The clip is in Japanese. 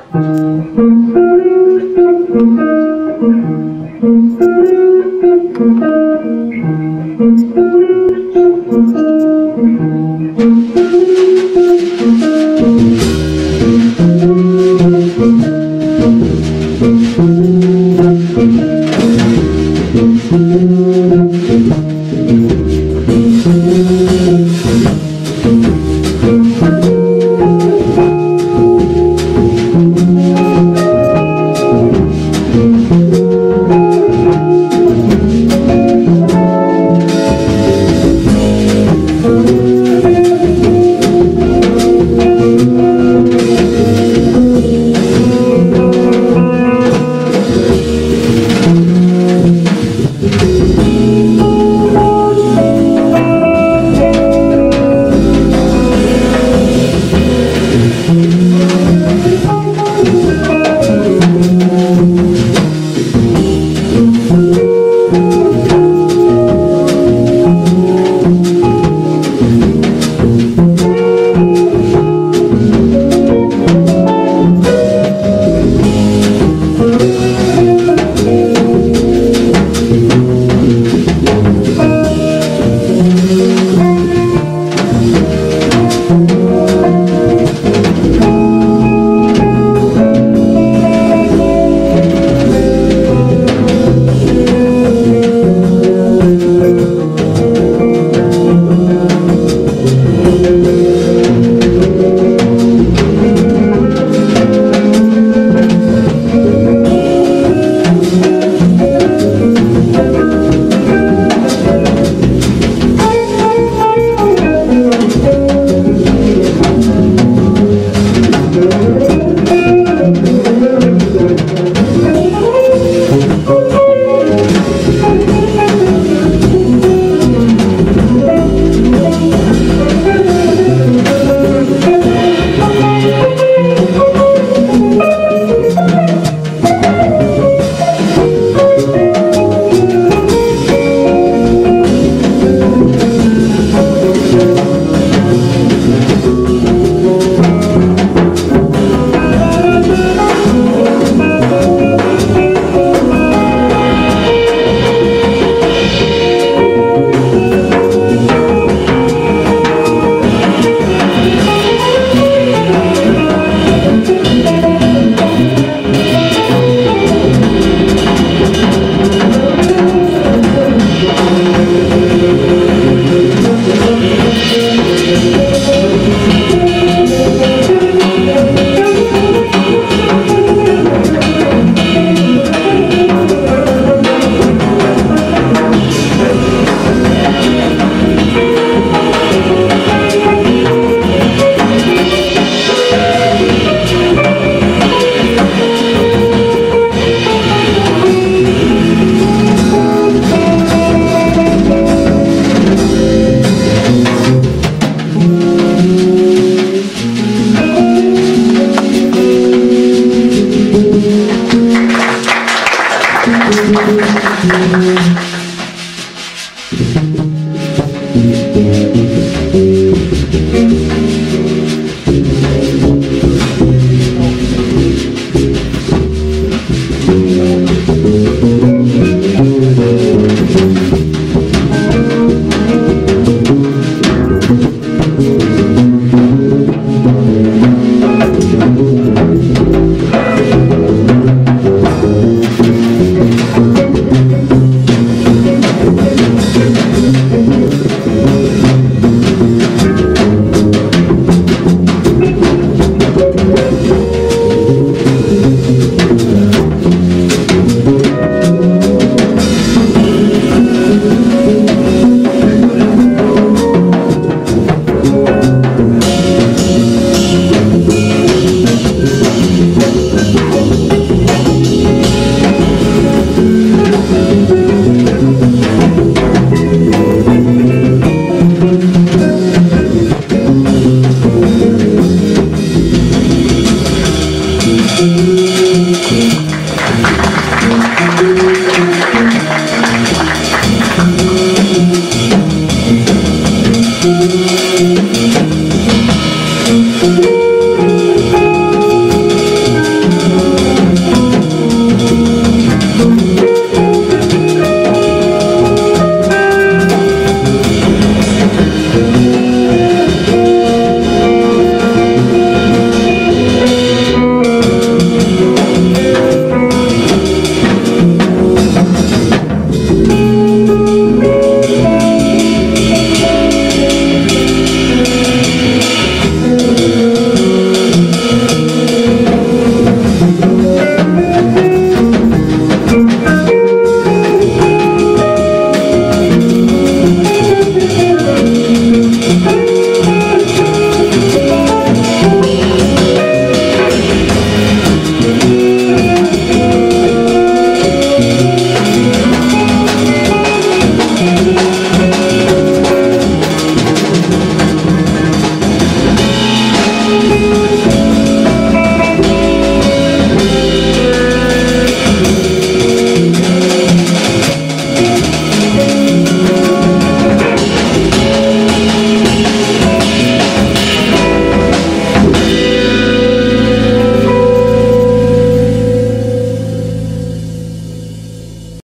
Thank you. Thank you. Ooh.